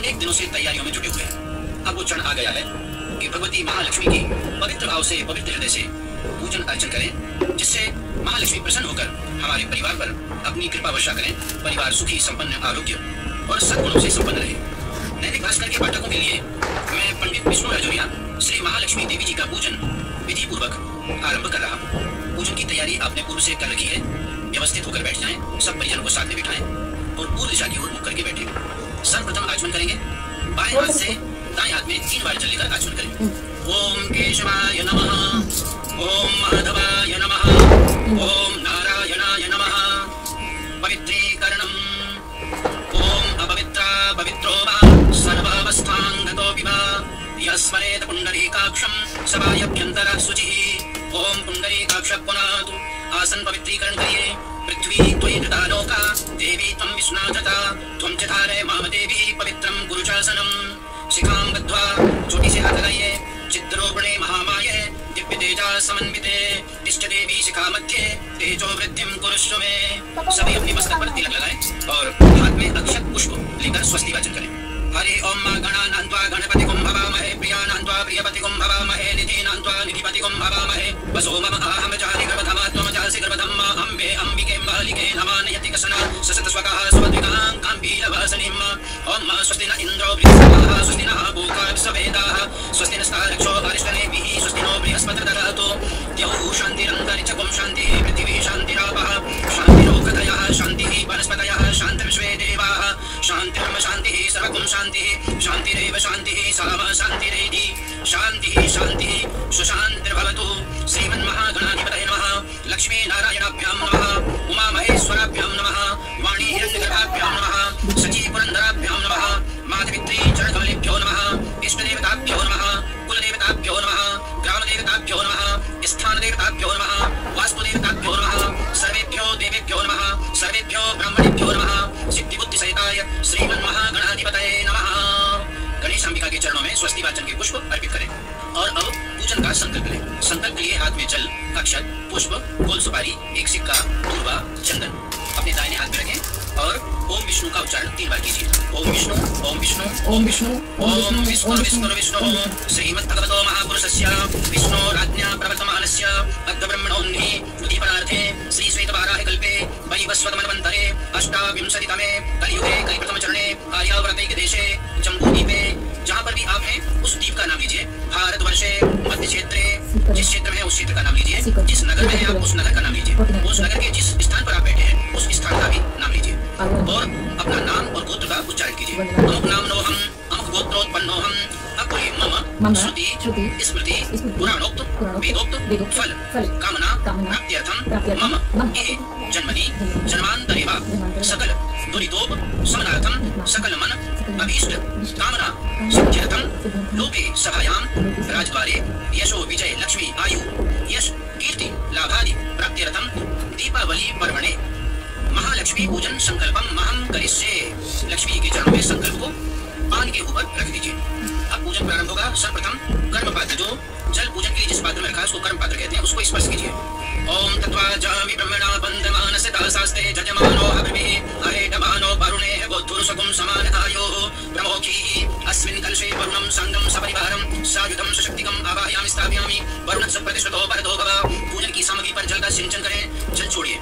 अनेक दिनों से तैयारियों में जुटे हुए हैं। अब वो क्षण आ गया है कि भगवती महालक्ष्मी की पवित्र भाव से पवित्र हृदय से पूजन अर्चन करें, जिससे महालक्ष्मी प्रसन्न होकर हमारे परिवार पर अपनी कृपा वर्षा करें, परिवार सुखी, संपन्न, आरोग्य और सद्गुणों से संपन्न रहे। दैनिक भास्कर के पाठकों के लिए मैं पंडित विष्णु राजौरिया श्री महालक्ष्मी देवी जी का पूजन विधि पूर्वक आरंभ कर रहा हूँ। पूजन की तैयारी आपने पूर्व से कर रखी है। व्यवस्थित होकर बैठ जाएँ, सब परिजनों को साथ में बिठाएँ और पूर्व दिशा की ओर मुख करके बैठे। सर्वप्रथम आचमन करेंगे। बाएँ हाथ से दाएँ हाथ में तीन बार जल लेकर आचमन करें। ओम केशवाय नमः। ओम माधवाय नमः। ओम नारायणाय नमः। पवित्रीकरणम्। ओम अपवित्रा पवित्रो वा। सर्वावस्थाङ्गतोऽपि वा। यस्मरेत पुण्डरीकाक्षं सभायभ्यन्तरः शुचिः। ओम पुण्डरीकाक्ष पुनातु। आसन पवित्रीकरण करिए। पृथ्वी त्वयि लोका। देवी त्वं विष्णाधता त्वं च धारय माम देवी पवित्रं गुरुशासनम्। शिखां बद्ध्वा चोटी से हाथ लगाइए चिद्रोपणे महामाये। दिव्य तेजा समन्विते। तिष्ठ देवी शिखा मध्य तेजो वृद्धिं कुरुष्व मे। सभी अपनी मस्तक पर तिलक लगाएँ और हाथ में अक्षत पुष्प लेकर स्वस्ति वाचन करें। हरि ओम मा गणानान्त्वा गणपतिकुं भवामहे प्रियानान्त्वा प्रियपतिकुं भवामहे निधीनान्त्वा निधिपतिकुं भवामहे वसो मम आहम चारि गर्भधमा चासि गर्भधम्मा अम्बे अम्बिके बालिके नमानयति कसना ससत स्वकः स्वद्विकां काम्बीरवासनिम् ॐ स्वस्ति न इन्द्रो बृहस्पतिः स्वस्ति नः भूका विश्ववेदाः स्वस्ति नस्तारक्षो अरिष्टनेमिः स्वस्ति नो बृहस्पतिर्ददातु द्यौः शान्तिरन्तरिक्षकं शान्तिः, पृथिवी शान्तिरापः। शान्तिरोगतयः शान्तिः वनस्पतयः शान्तिर्विश्वे देवाः। शान्तिर्म शान्तिः सर्वगुं शान्तिः, शान्तिरेव शान्तिः साम शान्तिरेधि शान्तिः शान्तिः, सुशान्तिर्भवतु। श्रीमन्महागणाधिपतये नमः। लक्ष्मीनारायणाभ्यां नमः चरणों में स्वस्ति वाचन के पुष्प अर्पित करें। और अब पूजन का संकल्प लें। संकल्प के लिए हाथ में जल अक्षत पुष्प गोल सुपारी एक सिक्का दूर्वा चंदन। अपने दाहिने हाथ में रखें और ओम विष्णु का उच्चारण तीन बार कीजिए। ओम विष्णु ओम विष्णु ओम विष्णु ओम विष्णु विष्णु विष्णु श्रीमद्भगवतो महापुरुषस्य विष्णोराज्ञा प्रवर्तमानस्य अद्यब्रह्मणोन्हि उदीपनार्थे श्री श्वेतवाराह कल्पे वैवस्वतमन्वन्तरे अष्टाविंशतितमे कलियुगे कलिप्रथमचरणे आर्यावर्तैक देशे जम्बूद्वीपे पर भी आप हैं, उस द्वीप का नाम लीजिए। भारत वर्ष मध्य क्षेत्र जिस क्षेत्र में है, उस क्षेत्र का नाम लीजिए। जिस नगर में है आप उस नगर का नाम लीजिए। उस नगर के जिस स्थान पर आप बैठे हैं, उस स्थान का भी नाम लीजिए। और अपना नाम और गोत्र का उच्चारण कीजिए। लोक नाम स्मृति स्मृति। पुराणोक्त पुराणोक्त वेदोक्त वेदोक्त फल फल कामना कामना प्राप्त्यर्थम प्राप्त्यर्थम मम मम। जन्मनि जन्मांतरे सकल दुरितोप समनार्थम सकल अभीष्ट कामना सिद्ध्यर्थम लोके सभायां राजद्वारे यशो विजय लक्ष्मी आयु यश कीर्ति लाभादि प्राप्त्यर्थम दीपावली पर्वणे। महालक्ष्मी पूजन संकल्पम महम करिष्ये। लक्ष्मी के चरणों में संकल्प को ऊपर रख दीजिए। अब पूजन प्रारंभ होगा। सर्वप्रथम कर्म पात्र जो जल पूजन के लिए जिस पात्र में रखा है, उसको कर्म पात्र कहते हैं। उसको स्पर्श कीजिए। ओम तत्वा जामि ब्रह्मणा बन्धमानस दासास्ते जजमानो हविभिः अहेडमानो वरुणेः गोद्धुरुसकुं समान आयोः। प्रमोखी अस्मिन् कलशे वरुणं सङ्गं सपरिवारं। सायुधं सशक्तिकम् आवाहयामि, स्थापयामि। वरुणः प्रतिष्ठतो वरदो भव। पूजन की सामग्री पर जल का सिंचन करें। जल छोड़िए।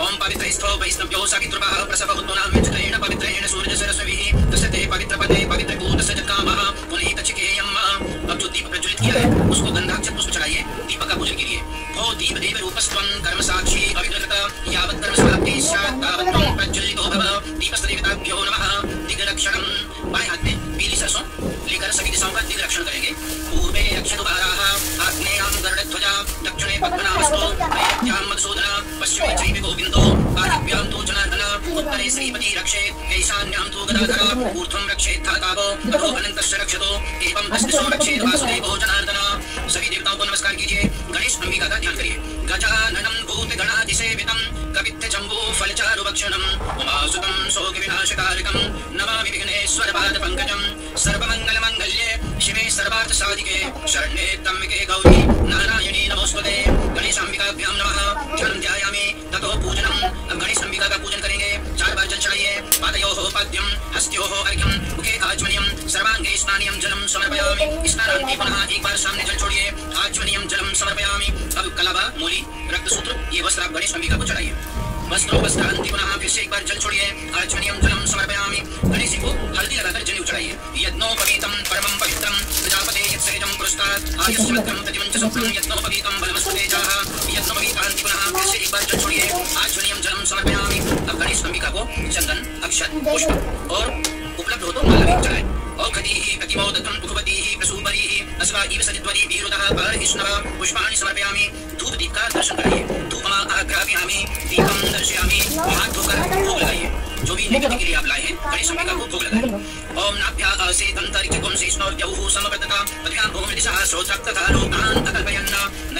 ओम पवित्रस्थो वैष्णव्यो सावित्रपः प्रसव उत्तोनां विचित्रेण पवित्रेण सूर्य सरस्वभिः तस्य ते पवित्र पदे गंधाक्षत दीपक का पूजन कीजिए ओ दीप देव रूपस्त्वं कर्म साक्षी अविग्रहत यावत् कर्म स्यात् तावत् त्वं प्रज्वलितो भव दीपस्थ नमः दिग्रक्षणं बाएँ हाथ में पीली सरसों लेकर सभी दिशाओं का दिग्रक्षण करेंगे पूर्वे अक्षतुभाराः आग्नेयां गरुडध्वजा दक्षिणे पद्मनाभस्तो नैऋत्यां मधुसूदन पश्चिमे चैव गोविन्दो पादिभ्यां तु जनार्दन उत्तरे श्रीपति रक्षे ईशान्यां तु गदाधर ऊर्ध्वं रक्षेत् धातावो अधो अनन्तश्च रक्षतो, एवं अस्तिशो रक्षेत् वासुदेवो जनार्दन। अंबिका का ध्यान करिए गजाननम भूत गणाधिसेवितं कवित्त फल चारु भक्षणम उमासुतम शोक विनाशकारकं नमामि विघ्नेश्वर पाद पंकजं सर्वमंगल मंगल्ये शिवे सर्वार्थ साधिके शरण्ये त्र्यंबके गौरी, नारायणी नमोस्तुते गणेश अंबिकाभ्याम नमः। ध्यानं ध्यायामि, ततो पूजनम। अब गणेश अंबिका का पूजन पादयोः पाद्यम हस्त्योः अर्घ्यम मुखे आचमनीयम सर्वांगे स्नानियम जलम समर्पयामि स्नानांति पुनः एक सामने जल छोड़िए आचमनीयम जलम समर्पयामि अब कलावा मूली रक्तसूत्र ये वस्त्र आप गणेश अंबिका को चढ़ाइए वस्त्रो वस्त्रांति पुनः फिर से एक बार जल छोड़िए। आचमनीयम जलम समर्पयामि गणेश को हल्दी लगाकर जनेऊ चढ़ाइए यज्ञोपवीतम परमं पवित्रम प्रजापते यत्सरिजं पुरस्तात् आयुष्मत्रं प्रतिमं च शुक्रं यज्ञोपवीतम बलमस्तु तेजाः पुनः फिर से एक बार जल छोड़िए आचमनीयम जलम समर्पयामि। अब गणेश अंबिका को चंदन अक्षत पुष्प और उपलब्ध हो तो माला भी चढ़ाए। औषधीः प्रतिमोदकं पुष्पतीः प्रसूपरीः अस्वा इव सजिद्वरी वीरुदः परहिष्णव पुष्पाणि समर्पयामि धूप दीप का दर्शन कराइए। धूपमा आग्रापयामि दीपम दर्शयामि हाथ धोकर भोग लगाइए। जो भी नैवेद्य के लिए आप लाए हैं गणेश अंबिका को भोग लगाए ओम नाभ्या आसे तंतरिक्षकुं शेष्णोर्द्यौः समवर्तता पद्भ्यां भूमि दिशा श्रोत्रक तथा लोकान् अकल्पयन् नैवेद्य के चारों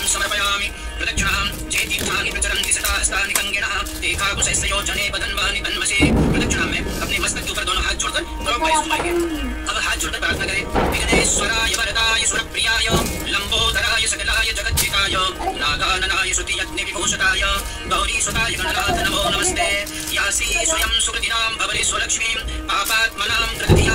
पुष्पाञ्जलिं समर्पयामि प्रदक्षिणां जे प्रचरन्ति सदा हस्तानि कंगिणः ते काकुशस्य जने बदन्वानि तन्मसे प्रदक्षिणां में अपने मस्तक के ऊपर दोनों हाथ जोड़कर घुमाएँगे अब हाथ जोड़कर प्रार्थना करें। विघ्नेश्वराय, वरदाय, सुरप्रियाय लंबोदराय सकलाय जगज्जिताय नागाननाय श्रुति यज्ञ विभूषिताय गणनाथ, नमो नमस्ते। यासी स्वयं सुकृतिनां भवरे स्वलक्ष्मीं, पापात्मनां बुद्धि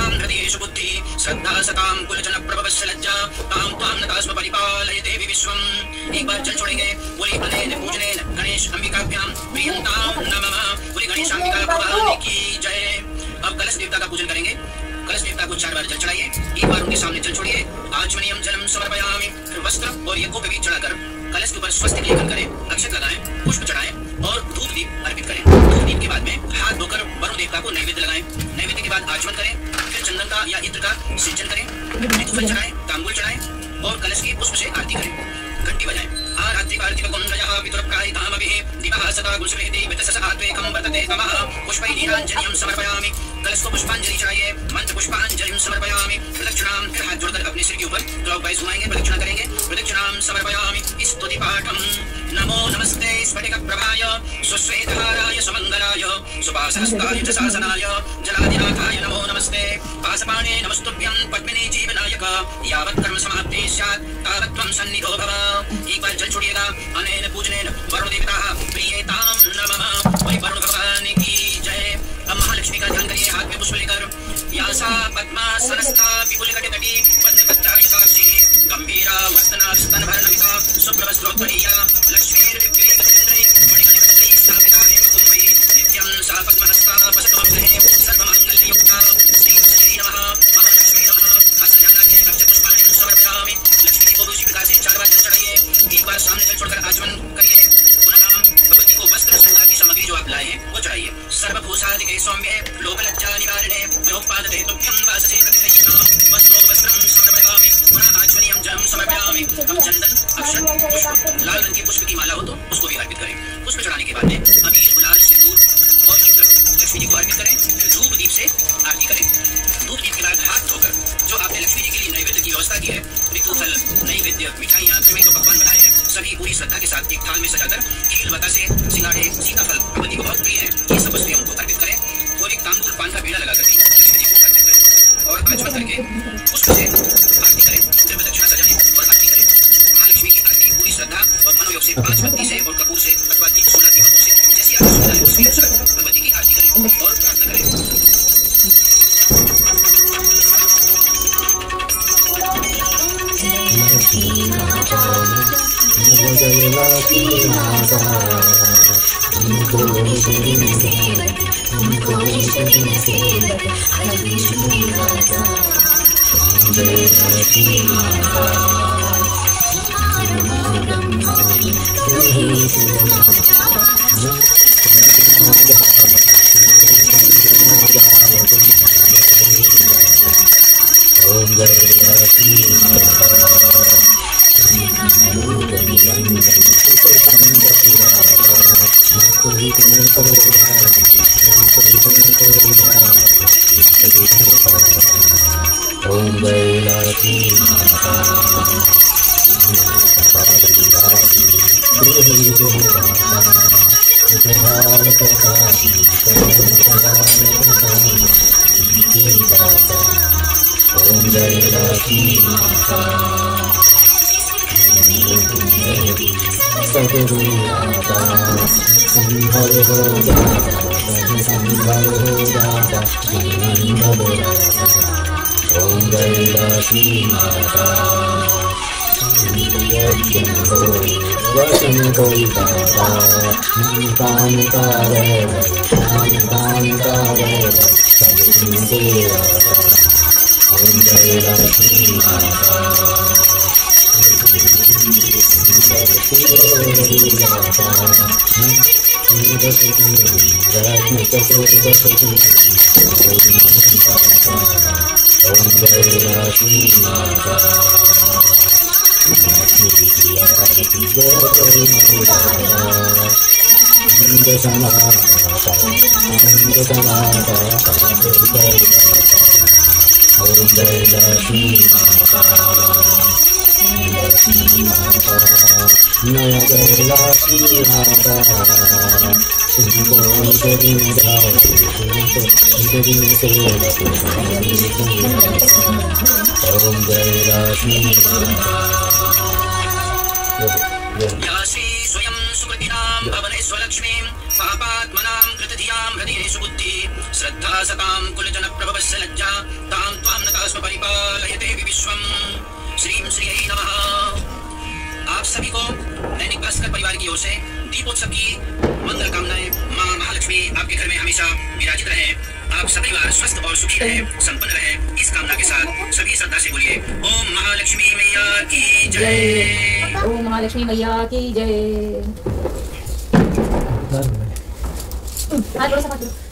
श्रद्धा सतां कुलजन प्रभवस्य लज्जा तां त्वां नतास्म परिपालय देवी विश्वम् एक बार जल छोड़ेंगे, बोले अनेन पूजनेन गणेश अंबिकाभ्यां। प्रियंतां नमः, बोले गणेश अंबिका भगवान की जय। अब कलश देवता का पूजन करेंगे। कलश देवता को चार बार जल चढ़ाइए। एक बार उनके सामने जल छोड़िए। आचमनीयम जलम समर्पयामि। वस्त्र और यज्ञों के बीच चढ़ाकर कलश के ऊपर स्वस्तिक लेखन करें। अक्षत लगाएँ, पुष्प चढ़ाएँ। बाद आचमन करें, फिर चंदन का या इत्र का सिंचन करें फल चढ़ाएँ, तांबुल चढ़ाएँ और कलश की पुष्प से आरती करें। घंटी बजाएँ। आराध्य कार्तिक कुंडजः पितृप्रायितामभिः दिवः सदा गुरुसुमेति वितसस आत्वेकं वर्तते तमः पुष्पै नीराञ्जलिं समर्पयामि। कलश को पुष्पांजलि चढ़ाइए मंत्र पुष्पांजलि समर्पयामि। प्रदक्षिणाम फिर सिर के ऊपर क्लॉकवाइज घुमाएँगे, प्रदक्षिणा करेंगे। प्रदक्षिणाम समर्पयामि स्तुति पाठम नमो नमस्ते, स्फटिक प्रभाय सुश्वेतहाराय सुमंगलाय, सुपासहस्ताय च शासनाय जलादिनाथाय नमो नमस्ते। पासपाणे नमस्तुभ्यं पद्मिनी जीवनायक, यावत् कर्म समाप्ति स्यात्, तावत् त्वं सन्निधो भव। एक बार जल छोड़िएगा अनेन पूजनेन वरुण देवताः प्रियेतां नमः। वही वरुण भगवान की जय। अब महालक्ष्मी का ध्यान करिए हाथ में पुष्प लेकर यासा पद्मा सरस्था विपुल कटे पद्मपत्रायताक्षी गंभीरा वर्तना स्तनभरणविता खील से सिंगाड़े सीताफल भगवती को बहुत प्रिय है। ये सब वस्तुएँ उनको अर्पित करें और एक तांबूल पान का बीड़ा लगाकर भी करें और आचमन करके पुष्प आरती करें। द्रव्य दक्षिणा सजाएँ और आरती करें। महालक्ष्मी की आरती पूरी श्रद्धा और मनोयोग से, पाँच बत्ती से और कपूर से अथवा दीप सोना दीपकों से, जैसी आरती सुविधा है उसी अनुसार भगवती की आरती करें और तुमको ईश्वरी ओम जय लक्ष्मी ओम जय लक्ष्मी ओम जय लक्ष्मी सतगुरुनाथा संभव हो जाता संभव हो जाता संभव हो जाता ओम जय लक्ष्मी माता यज्ञ हो वचन कोई दाता मन कान करे मन कान करे सब देवा ओम जय लक्ष्मी माता ओम जय लक्ष्मी माता माता तुमको दिन जाओ तुमको दिन ओम जय यासि स्वयं सुकृतिनां भवने स्वलक्ष्मीं पापात्मनां कृतधियाँ श्रद्धा सतां कुलजनप्रभवस्य लज्जा, तां त्वां नता परिपालयते विश्वम् श्रीं नमः आप सभी को दैनिक भास्कर परिवार की ओर से दीपोत्सव की मंगल कामनाएँ माँ महालक्ष्मी आपके घर में हमेशा विराजित रहे। आप सपरिवार स्वस्थ और सुखी रहे संपन्न रहे इस कामना के साथ। सभी श्रद्धा से बोलिए ओम महालक्ष्मी मैया की जय। ओम महालक्ष्मी मैया की जय। हाँ थोड़ा सा हाथ।